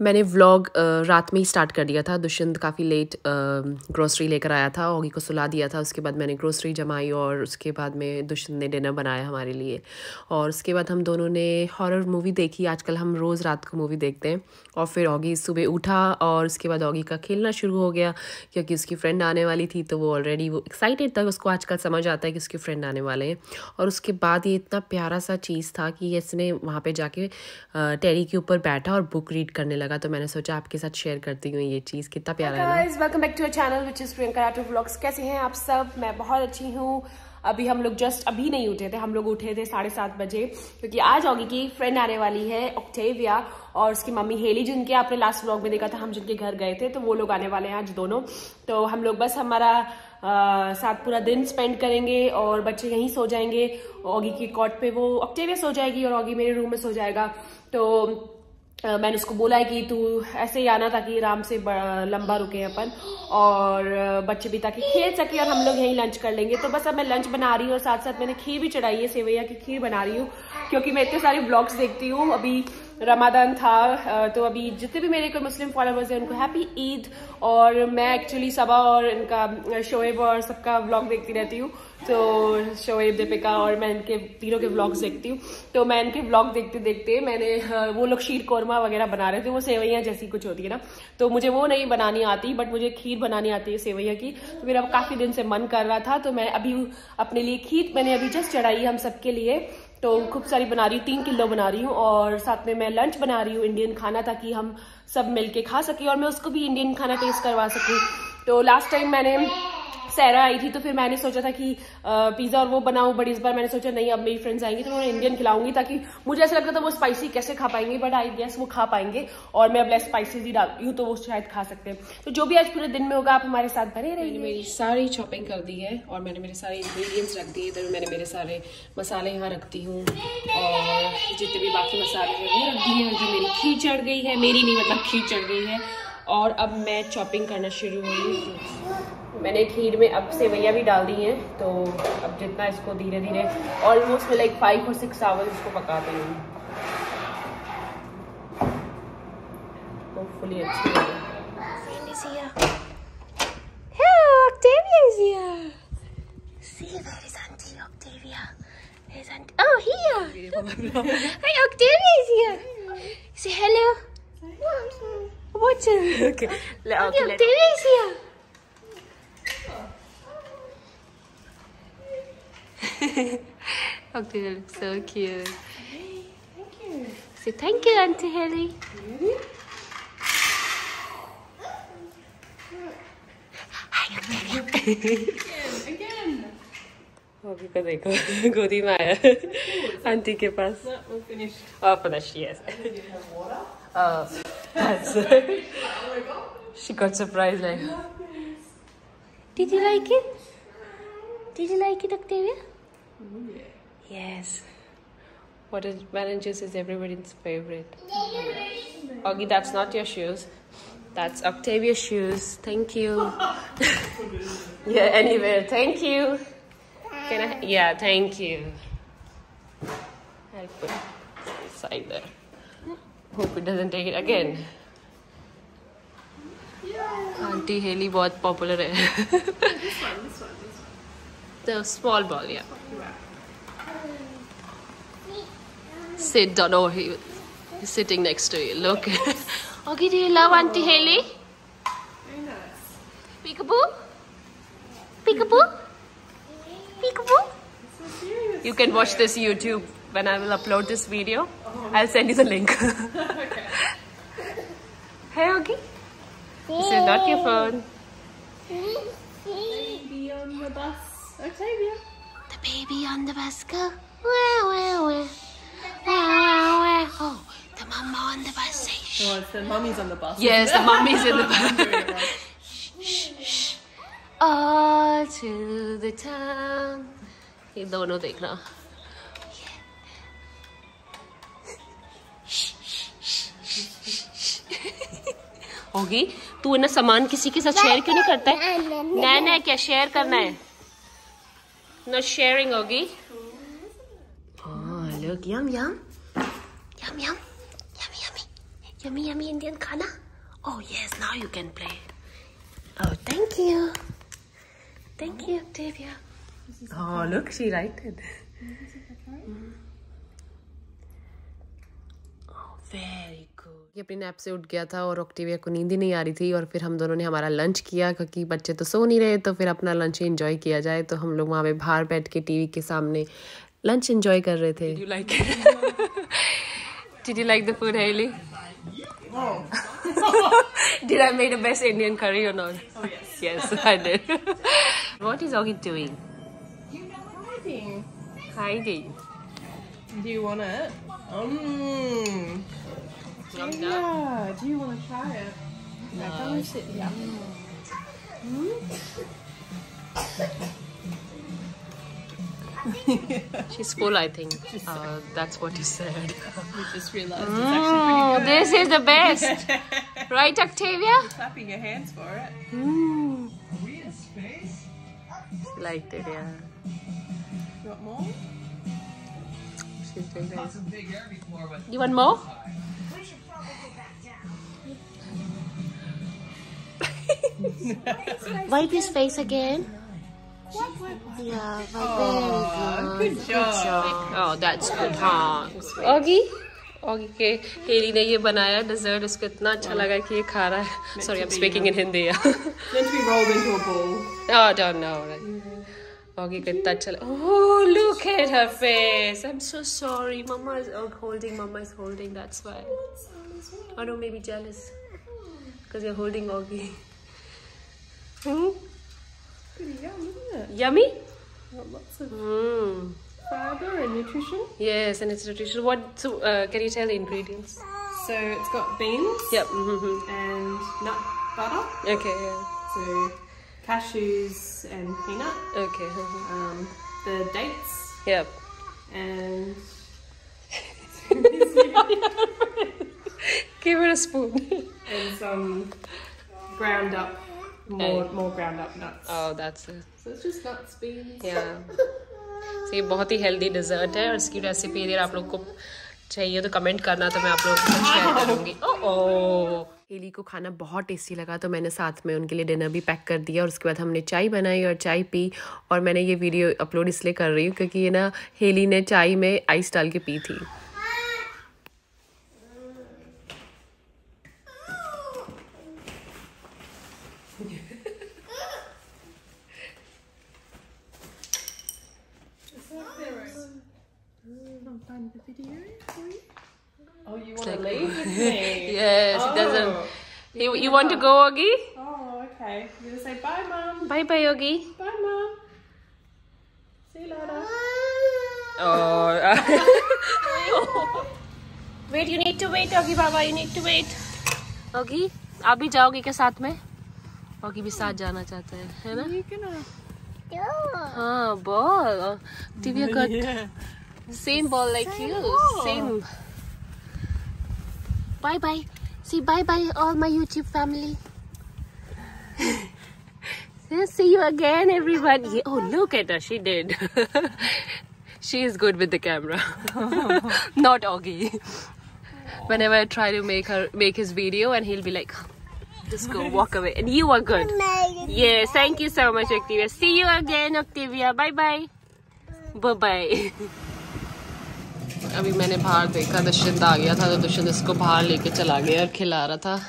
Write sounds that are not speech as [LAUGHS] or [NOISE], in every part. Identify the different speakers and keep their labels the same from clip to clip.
Speaker 1: मैंने व्लॉग रात में ही स्टार्ट कर दिया था। दुष्यंत काफ़ी लेट ग्रोसरी लेकर आया था, ओगी को सुला दिया था। उसके बाद मैंने ग्रोसरी जमाई और उसके बाद में दुष्यंत ने डिनर बनाया हमारे लिए। और उसके बाद हम दोनों ने हॉरर मूवी देखी। आजकल हम रोज़ रात को मूवी देखते हैं। और फिर ओगी सुबह उठा और उसके बाद ओगी का खेलना शुरू हो गया, क्योंकि उसकी फ्रेंड आने वाली थी तो वो ऑलरेडी वो एक्साइटेड था। उसको आजकल समझ आता है कि उसके फ्रेंड आने वाले हैं। और उसके बाद ये इतना प्यारा सा चीज़ था कि इसने वहाँ पर जाके टेरी के ऊपर बैठा और बुक रीड करने लगा। लगा तो मैंने सोचा आपके साथ शेयर करती हूँ ये चीज़। कितना प्यारा है
Speaker 2: welcome back to our channel which is Priyanka Rathore vlogs कैसे हैं आप सब? मैं बहुत अच्छी हूँ। अभी हम लोग जस्ट अभी नहीं उठे थे हम लोग उठे थे साढ़े सात बजे क्योंकि आज ऑगी की फ्रेंड आने वाली है ऑक्टेविया और उसकी मम्मी हेली जिनके आपने लास्ट व्लॉग में देखा था हम जिनके घर गए थे तो वो लोग आने वाले हैं आज दोनों। तो हम लोग बस हमारा आ, साथ पूरा दिन स्पेंड करेंगे और बच्चे यहीं सो जाएँगे। ऑगी की कॉट पे वो ऑक्टेविया सो जाएगी और ऑगी मेरे रूम में सो जाएगा। तो मैंने उसको बोला है कि तू ऐसे ही आना ताकि आराम से लंबा रुके अपन। और बच्चे भी ताकि खेल सके और हम लोग यहीं लंच कर लेंगे। तो बस अब मैं लंच बना रही हूँ और साथ साथ मैंने खीर भी चढ़ाई है, सेवैया की खीर बना रही हूँ। क्योंकि मैं इतने सारे ब्लॉग्स देखती हूँ, अभी रमादान था तो अभी जितने भी मेरे कोई मुस्लिम फॉलोवर्स हैं, उनको हैप्पी ईद और मैं एक्चुअली सबा और इनका शोएब और सबका ब्लॉग देखती रहती हूँ। तो शोएब, दीपिका और मैं इनके तीनों के ब्लॉग्स देखती हूँ। तो मैं इनके ब्लॉग देखते देखते मैंने वो लोग शीर कौरमा वगैरह बना रहे थे, वो सेवैयाँ जैसी कुछ होती है ना। तो मुझे वो नहीं बनानी आती बट मुझे खीर बनानी आती है सेवैया की। तो मेरा काफ़ी दिन से मन कर रहा था तो मैं अभी अपने लिए खीर मैंने अभी जस्ट चढ़ाई हम सबके लिए। तो खूब सारी बना रही हूँ, तीन किलो बना रही हूँ और साथ में मैं लंच बना रही हूँ इंडियन खाना ताकि हम सब मिलके खा सके और मैं उसको भी इंडियन खाना टेस्ट करवा सकूँ। तो लास्ट टाइम मैंने सहरा आई थी तो फिर मैंने सोचा था कि पिज्जा और वो बनाऊँ बट इस बार मैंने सोचा, नहीं, अब मेरी फ्रेंड्स आएँगी तो मैं इंडियन खिलाऊँगी, ताकि मुझे ऐसा लगता था वो स्पाइसी कैसे खा पाएँगे बट आई गेस वो खा पाएँगे, और मैं अब लेस स्पाइसी ही डालती हूँ तो वो शायद खा सकते हैं. तो जो भी आज पूरे दिन में होगा, आप हमारे साथ बने रहिए।
Speaker 1: मेरी सारी शॉपिंग कर दी है, और मैंने मेरे सारे इंग्रेडिएंट्स रख दिए, इधर मैंने मेरे सारे मसाले यहाँ रखती हूँ, और जितने भी बाकी मसाले हैं, वो रख दिए मेरी खीर चढ़ गई है, मेरी नहीं मतलब खीर चढ़ गई है, और अब मैं शॉपिंग करना शुरू हुई मैंने खीर में अब सेवैया भी डाल दी हैं तो अब जितना इसको धीरे धीरे ऑलमोस्ट लाइक फाइव और सिक्स आवर्स इसको पकाते हैं होपफुली अच्छी
Speaker 2: Oh, here. hey, Octavia is here. Say hello. Okay. okay, okay Octavia is here. [LAUGHS] Oh, Octavia looks so cute. Hey, thank you. Say thank you, Auntie Haley. Really? Hi, Octavia.
Speaker 1: again, again. Oh, because I go, [LAUGHS] go to my auntie ke paas. No, we're finished. Oh, finished, yes. Did you oh, that's [LAUGHS] it. Oh she got surprised like,
Speaker 2: did you like it? Did you like it, Octavia?
Speaker 1: Yes. What is melon juice is everybody's favorite. Augie, that's not your shoes. That's Octavia's shoes. Thank you. [LAUGHS] yeah, anywhere. Thank you. Can I? Yeah, thank you. I'll put side there. Hope it doesn't take it again. Auntie Haley बहुत popular है. [LAUGHS] The small ball, yeah. Sit down. Oh, he, he's sitting next to you. Look. [LAUGHS] okay, do you love Auntie Haley? Peekaboo? Peekaboo? Peekaboo? You can watch this YouTube when I will upload this video. I'll send you the link. [LAUGHS] Hey, Augie. This is not your phone.
Speaker 2: Baby on the bus. Octavia.
Speaker 1: The baby on the bus go. Where, where, where? Oh, the mama on the bus say
Speaker 2: Oh, it's the mummy's on the bus.
Speaker 1: Yes, the mummy's in the bus. shh, shh, All to the town. ये दोनों देखना होगी तू ना सामान किसी के साथ शेयर क्यों नहीं करता है नैन है क्या शेयर करना है Not sharing, Ogi? Oh, look, yum, yum. Yum, yum. Yummy, yummy. Yummy, yummy Indian khana. Oh, yes, now you can play. Oh, thank you. Thank you, Octavia. Oh, look, she liked it. Mm. Very good ये अपनी nap से उठ गया था और Octavia को नींद ही नहीं आ रही थी और फिर हम दोनों ने हमारा लंच किया क्योंकि बच्चे तो सो नहीं रहे तो फिर अपना लंच एंजॉय किया जाए तो हम लोग वहाँ पे बाहर बैठ के टीवी के सामने लंच एंजॉय कर रहे थे you like did you like the food Hailey did I make the best Indian curry or not?
Speaker 3: Oh yes.
Speaker 1: Yes, I did. [LAUGHS] what is Augie doing?
Speaker 3: Hiding.
Speaker 1: Hiding.
Speaker 3: Do you want it? Mmm. Yeah. Do you want to try it? No. Come and sit here.
Speaker 1: She's full, I think. [LAUGHS] Uh, that's what he said.
Speaker 3: We just realised
Speaker 1: Oh, this is the best. [LAUGHS] right, Octavia?
Speaker 3: clapping your hands for it.
Speaker 1: Mm. She liked it, yeah.
Speaker 3: You want more?
Speaker 1: She's doing nice. You want more? [LAUGHS] Wipe his face again. Yeah,
Speaker 3: Oh,
Speaker 1: very
Speaker 3: good job.
Speaker 1: Oh, that's good, हाँ. Augie? Augie के heli ने ये बनाया desert उसको इतना अच्छा लगा कि ये खा रहा है sorry I am speaking in Hindi
Speaker 3: Meant to be rolled into a ball.
Speaker 1: Oh, don't know. Right? oh look at her face. I'm so sorry. Mama is uh, holding mama is holding that's why. Oh no maybe jealous. Because you're holding oggy hmm? yummy?
Speaker 3: Lots of
Speaker 1: mm.
Speaker 3: fiber and nutrition?
Speaker 1: Yes and it's nutrition. What so uh, can you tell the ingredients?
Speaker 3: So it's got beans
Speaker 1: yep. Mm -hmm.
Speaker 3: and nut butter.
Speaker 1: Okay yeah.
Speaker 3: So cashews and peanut.
Speaker 1: Okay. mhm.
Speaker 3: Um, the dates
Speaker 1: Yep.
Speaker 3: and [LAUGHS]
Speaker 1: Give her a spoon.
Speaker 3: and some ground up more more ground up nuts.
Speaker 1: oh, that's it.
Speaker 3: So it's just nuts, beans.
Speaker 1: Yeah. So ये बहुत ही healthy dessert है और इसकी recipe अगर आप लोग को चाहिए तो कमेंट करना तो मैं आप लोगों के साथ शेयर करूंगी ओह हेली को खाना बहुत टेस्टी लगा तो मैंने साथ में उनके लिए डिनर भी पैक कर दिया और उसके बाद हमने चाय बनाई और चाय पी और मैंने ये वीडियो अपलोड इसलिए कर रही हूँ क्योंकि ये ना, हेली ने चाय में आइस डाल के पी थी
Speaker 3: I'll find the video for you. Oh, you want to leave with me?
Speaker 1: Yes, it doesn't.
Speaker 3: Oh.
Speaker 1: You, you want to go, Yogi?
Speaker 3: Oh, okay. You're gonna say bye, mum.
Speaker 1: Bye bye, Yogi.
Speaker 3: Bye, mum. See you later.
Speaker 1: Oh. wait, you need to wait, Yogi Baba. You need to wait. Yogi, आप भी जाओगी क्या साथ में? Yogi भी साथ जाना चाहते हैं, है ना?
Speaker 3: You gonna?
Speaker 1: हाँ, ball. Divya got
Speaker 3: Yeah.
Speaker 1: same ball like same you.
Speaker 3: ball.
Speaker 1: Same. Bye bye. See bye bye all my YouTube family. See you again, everyone. Yeah, Oh, look at her. She did. [LAUGHS] she is good with the camera. [LAUGHS] Not Augie. Whenever I try to make her make his video, and he'll be like, "Just go, walk away." And you are good. Yes, thank you so much, Octavia. See you again, Octavia. Bye bye. Bye bye. [LAUGHS] अभी मैंने बाहर देखा दुष्यंत आ गया था तो दुष्यंत इसको बाहर लेके चला गया और खिला रहा था।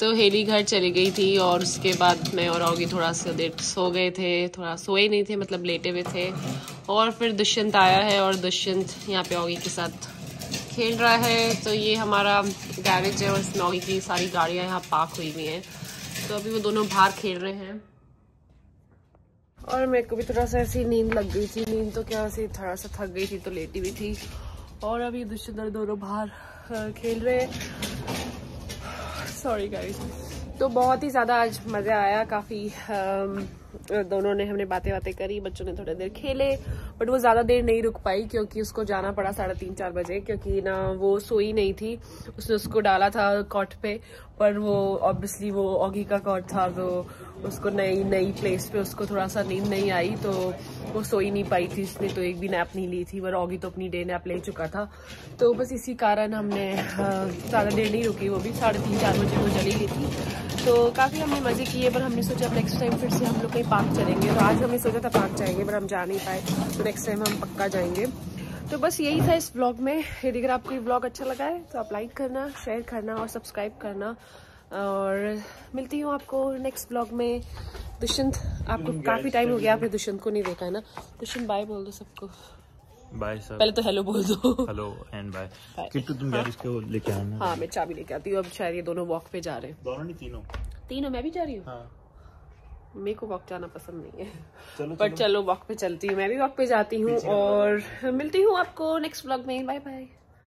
Speaker 1: तो हेली घर चली गई थी और उसके बाद मैं और औगी थोड़ा सा देर सो गए थे, थोड़ा सोए नहीं थे मतलब लेटे हुए थे। और फिर दुष्यंत आया है और दुष्यंत यहाँ पे औगी के साथ खेल रहा है। तो ये हमारा गैरेज है और इसमें औगी की सारी गाड़ियाँ यहाँ पार्क हुई हुई हैं। तो अभी वो दोनों बाहर खेल रहे हैं। और मेरे को भी थोड़ा सा ऐसी नींद लग गई थी। नींद तो क्या, ऐसी थोड़ा सा थक गई थी तो लेटी हुई थी। और अभी दुष्यंत दोनों बाहर खेल रहे हैं। सॉरी गाइस तो बहुत ही ज़्यादा आज मज़ा आया, काफ़ी दोनों ने हमने बातें बातें करी, बच्चों ने थोड़ी देर खेले बट वो ज़्यादा देर नहीं रुक पाई क्योंकि उसको जाना पड़ा साढ़े तीन, चार बजे क्योंकि ना वो सोई नहीं थी। उसने उसको डाला था कॉट पे, पर वो ऑब्वियसली वो ऑगी का कॉट था तो उसको नई नई प्लेस पे उसको थोड़ा सा नींद नहीं आई तो वो सो ही नहीं पाई थी उसने तो एक भी नैप नहीं ली थी, पर ऑगी तो अपनी डे नैप ले चुका था। तो बस इसी कारण हमने ज़्यादा देर नहीं रुकी, वो भी साढ़े तीन, चार बजे वो चली गई थी। तो काफ़ी हमने मज़े किए, पर हमने सोचा नेक्स्ट टाइम फिर से हम लोग कहीं पार्क चलेंगे। तो आज हमने सोचा था पार्क जाएँगे पर हम जा नहीं पाए। तो नेक्स्ट टाइम हम पक्का जाएँगे। तो बस यही था इस ब्लॉग में। यदि अगर आपको ये ब्लॉग अच्छा लगा है तो आप लाइक करना शेयर करना और सब्सक्राइब करना। और मिलती हूँ आपको नेक्स्ट ब्लॉग में। दुष्यंत आपको काफ़ी टाइम हो गया आपने दुष्यंत को नहीं देखा है ना? दुष्यंत बाय बोल दो सबको।
Speaker 4: बाय सर
Speaker 1: पहले तो हेलो बोल दो।
Speaker 4: Hello and bye. किट्टू तुम यार इसको लेके आना।
Speaker 1: हाँ मैं चाबी लेके आती हूँ। अब शायद ये दोनों वॉक पे जा रहे हैं।
Speaker 4: दोनों नहीं तीनों।
Speaker 1: तीनों मैं भी जा रही हूँ?
Speaker 4: हाँ।
Speaker 1: मेरे को वॉक जाना पसंद नहीं है।
Speaker 4: चलो
Speaker 1: पर चलो। वॉक पे चलती हूँ मैं भी वॉक पे जाती हूँ और मिलती हूँ आपको नेक्स्ट ब्लॉग में। Bye bye